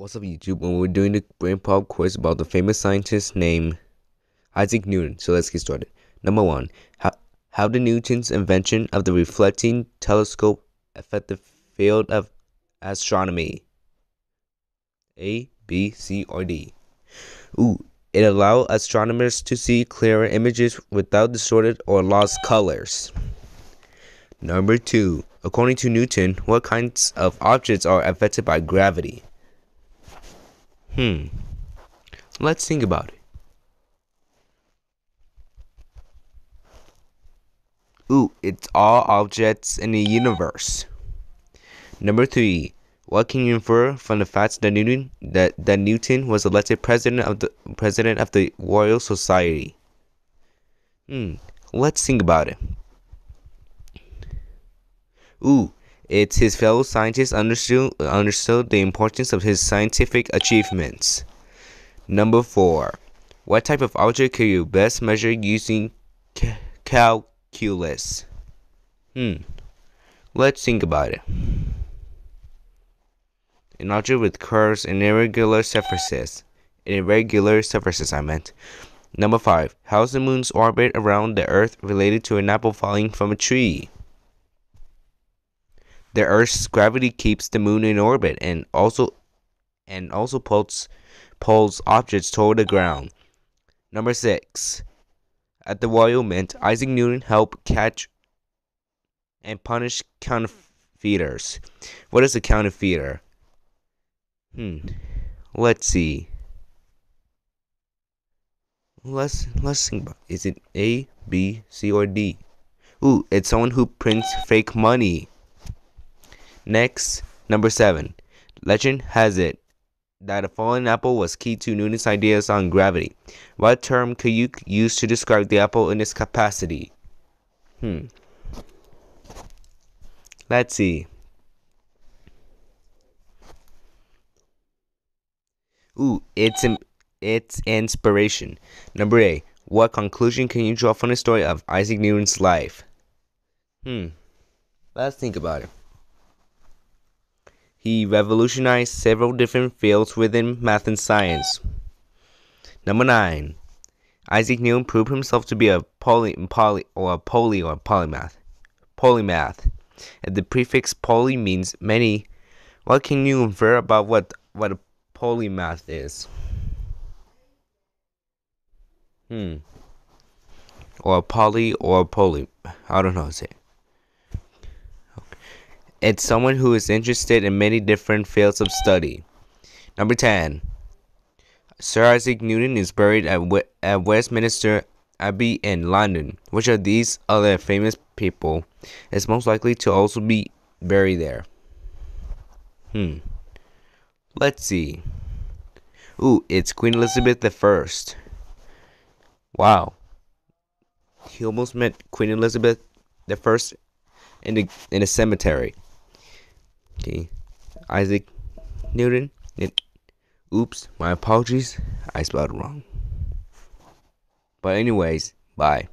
What's up, YouTube? When we're doing the BrainPOP quiz about the famous scientist named Isaac Newton. So let's get started. Number one, how how did Newton's invention of the reflecting telescope affect the field of astronomy? A, B, C, or D? Ooh, it allowed astronomers to see clearer images without distorted or lost colors. Number two, according to Newton, what kinds of objects are affected by gravity? Hmm. Let's think about it. Ooh, it's all objects in the universe. Number three. What can you infer from the fact that Newton that, that Newton was elected president of the president of the Royal Society? Hmm. Let's think about it. Ooh, it's his fellow scientists understood understood the importance of his scientific achievements. Number four. What type of object can you best measure using ca calculus? Hmm. Let's think about it. An object with curves and irregular surfaces. Irregular surfaces, I meant. Number five. How's the moon's orbit around the Earth related to an apple falling from a tree? The Earth's gravity keeps the moon in orbit and also and also pulls pulls objects toward the ground. Number six. At the Royal Mint, Isaac Newton helped catch and punish counterfeiters. What is a counterfeiter? Hmm. Let's see. Let's let's think about. Is it A, B, C, or D? Ooh, it's someone who prints fake money. Next, number seven. Legend has it that a fallen apple was key to Newton's ideas on gravity. What term could you use to describe the apple in its capacity? Hmm. Let's see. Ooh, it's in, it's inspiration. Number eight. What conclusion can you draw from the story of Isaac Newton's life? Hmm. Let's think about it. He revolutionized several different fields within math and science. Number nine. Isaac Newton proved himself to be a poly, poly or a poly or polymath. Polymath. And the prefix poly means many. What can you infer about what what a polymath is? Hmm. Or a poly or a poly. I don't know how to say it. It's someone who is interested in many different fields of study. Number 10. Sir Isaac Newton is buried at, at Westminster Abbey in London. Which of these other famous people is most likely to also be buried there? Hmm. Let's see. Ooh, it's Queen Elizabeth I. Wow. He almost met Queen Elizabeth I in the in a cemetery. Okay, Isaac Newton. It, oops, my apologies. I spelled wrong. But anyways, bye.